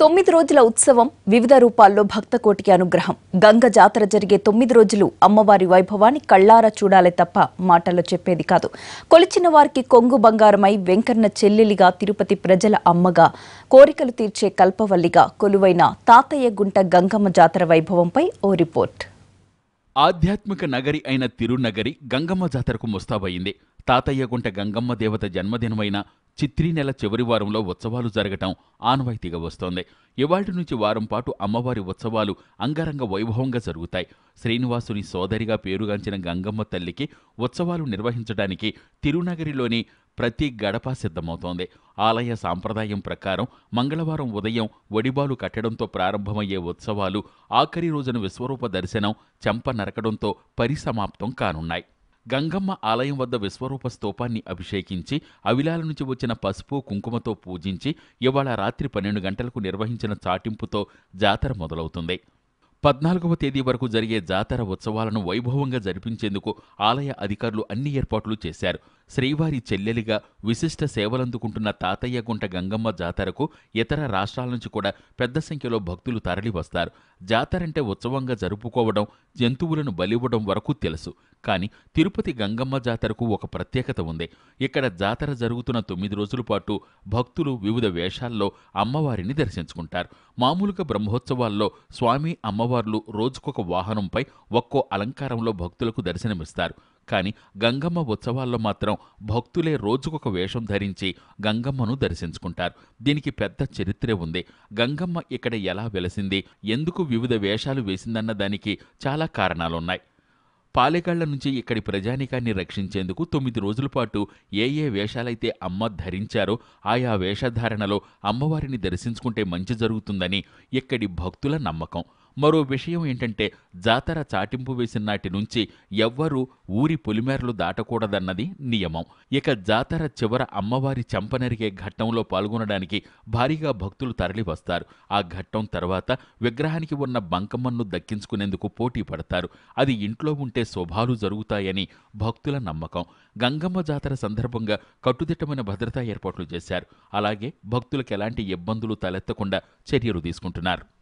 తొమ్మిది రోజుల ఉత్సవం వివిధ రూపాల్లో భక్త కోటికి అనుగ్రహం. గంగ జాతర జరిగే తొమ్మిది రోజులు అమ్మవారి వైభవాన్ని కళ్ళారా చూడాలే తప్ప మాటల్లో చెప్పేది కాదు. కొలిచిన వారికి కొంగు బంగారమై వెంకన్న చెల్లెలిగా తిరుపతి ప్రజల అమ్మగా కోరికలు తీర్చే కల్పవల్లిగా కొలువైన తాతయ్య గుంట గంగమ్మ జాతర వైభవంపై ఓ రిపోర్ట్. ఆధ్యాత్మిక నగరి అయిన తిరునగరి గంగమ్మ జాతరకు ముస్తాబయింది. తాతయ్యగుంట గంగమ్మ దేవత జన్మదినమైన చిత్రీ నెల చివరి వారంలో ఉత్సవాలు జరగటం ఆనవాయితీగా వస్తోంది. ఇవాటి నుంచి వారం పాటు అమ్మవారి ఉత్సవాలు అంగరంగ వైభవంగా జరుగుతాయి. శ్రీనివాసుని సోదరిగా పేరుగాంచిన గంగమ్మ తల్లికి ఉత్సవాలు నిర్వహించడానికి తిరునగరిలోని ప్రతి గడప సిద్ధమవుతోంది. ఆలయ సాంప్రదాయం ప్రకారం మంగళవారం ఉదయం ఒడిబాలు కట్టడంతో ప్రారంభమయ్యే ఉత్సవాలు ఆఖరి రోజున విశ్వరూప దర్శనం చెంప నరకడంతో పరిసమాప్తం కానున్నాయి. గంగమ్మ ఆలయం వద్ద విశ్వరూప స్తూపాన్ని అభిషేకించి అవిలాల నుంచి వచ్చిన పసుపు కుంకుమతో పూజించి ఇవాళ రాత్రి పన్నెండు గంటలకు నిర్వహించిన చాటింపుతో జాతర మొదలవుతుంది. పద్నాలుగవ తేదీ వరకు జరిగే జాతర ఉత్సవాలను వైభవంగా జరిపించేందుకు ఆలయ అధికారులు అన్ని ఏర్పాట్లు చేశారు. శ్రీవారి చెల్లెలిగా విశిష్ట సేవలందుకుంటున్న తాతయ్య గుంట గంగమ్మ జాతరకు ఇతర రాష్ట్రాల నుంచి కూడా పెద్ద సంఖ్యలో భక్తులు తరలి వస్తారు. జాతరంటే ఉత్సవంగా జరుపుకోవడం జంతువులను బలివ్వడం వరకు తెలుసు. కానీ తిరుపతి గంగమ్మ జాతరకు ఒక ప్రత్యేకత ఉంది. ఇక్కడ జాతర జరుగుతున్న తొమ్మిది రోజుల పాటు భక్తులు వివిధ వేషాల్లో అమ్మవారిని దర్శించుకుంటారు. మామూలుగా బ్రహ్మోత్సవాల్లో స్వామి అమ్మవార్లు రోజుకొక వాహనంపై ఒక్కో అలంకారంలో భక్తులకు దర్శనమిస్తారు. కానీ గంగమ్మ ఉత్సవాల్లో మాత్రం భక్తులే రోజుకొక వేషం ధరించి గంగమ్మను దర్శించుకుంటారు. దీనికి పెద్ద చరిత్రే ఉంది. గంగమ్మ ఇక్కడ ఎలా వెలసింది ఎందుకు వివిధ వేషాలు వేసిందన్న దానికి చాలా కారణాలున్నాయి. పాలెగాళ్ళ నుంచి ఇక్కడి ప్రజానికాన్ని రక్షించేందుకు తొమ్మిది రోజుల పాటు ఏ ఏ వేషాలైతే అమ్మ ధరించారో ఆయా వేషధారణలో అమ్మవారిని దర్శించుకుంటే మంచి జరుగుతుందని ఇక్కడి భక్తుల నమ్మకం. మరో విషయం ఏంటంటే జాతర చాటింపు వేసిన నాటి నుంచి ఎవ్వరూ ఊరి పొలిమేరలు దాటకూడదన్నది నియమం. ఇక జాతర చివర అమ్మవారి చెంపనరిగే ఘట్టంలో పాల్గొనడానికి భారీగా భక్తులు తరలి వస్తారు ఆ ఘట్టం తర్వాత విగ్రహానికి ఉన్న బంకమ్మను దక్కించుకునేందుకు పోటీ పడతారు. అది ఇంట్లో ఉంటే శుభాలు జరుగుతాయని భక్తుల నమ్మకం. గంగమ్మ జాతర సందర్భంగా కట్టుదిట్టమైన భద్రతా ఏర్పాట్లు చేశారు. అలాగే భక్తులకు ఎలాంటి ఇబ్బందులు తలెత్తకుండా చర్యలు తీసుకుంటున్నారు.